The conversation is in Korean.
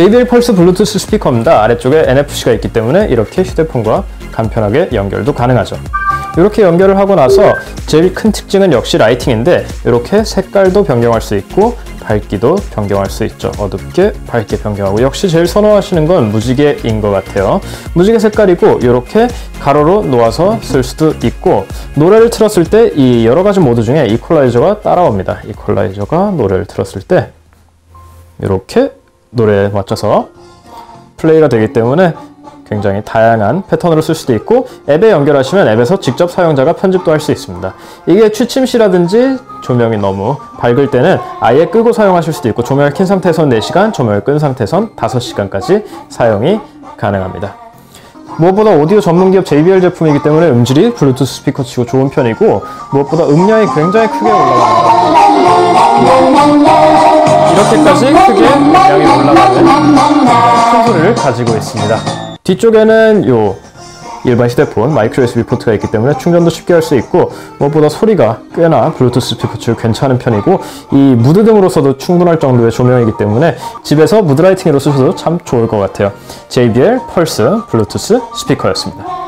JBL Pulse 블루투스 스피커입니다. 아래쪽에 NFC가 있기 때문에 이렇게 휴대폰과 간편하게 연결도 가능하죠. 이렇게 연결을 하고 나서 제일 큰 특징은 역시 lighting인데 이렇게 색깔도 변경할 수 있고 밝기도 변경할 수 있죠. 어둡게 밝게 변경하고 역시 제일 선호하시는 건 무지개인 것 같아요. 무지개 색깔이고 이렇게 가로로 놓아서 쓸 수도 있고 노래를 틀었을 때 이 여러 가지 모드 중에 이퀄라이저가 따라옵니다. 이퀄라이저가 노래를 틀었을 때 이렇게 노래에 맞춰서 플레이가 되기 때문에 굉장히 다양한 패턴으로 쓸 수도 있고 앱에 연결하시면 앱에서 직접 사용자가 편집도 할 수 있습니다. 이게 취침시라든지 조명이 너무 밝을 때는 아예 끄고 사용하실 수도 있고 조명을 킨 상태에선 4시간, 조명을 끈 상태에선 5시간까지 사용이 가능합니다. 무엇보다 오디오 전문 기업 JBL 제품이기 때문에 음질이 블루투스 스피커 치고 좋은 편이고 무엇보다 음량이 굉장히 크게 올라갑니다. 이렇게까지 크게 음량이 올라가는 큰 소리를 가지고 있습니다. 뒤쪽에는 요 일반 휴대폰 micro USB 포트가 있기 때문에 충전도 쉽게 할 수 있고 무엇보다 소리가 꽤나 블루투스 스피커 치고 괜찮은 편이고 이 무드 등으로서도 충분할 정도의 조명이기 때문에 집에서 mood lighting으로 쓰셔도 참 좋을 것 같아요. JBL Pulse 블루투스 스피커였습니다.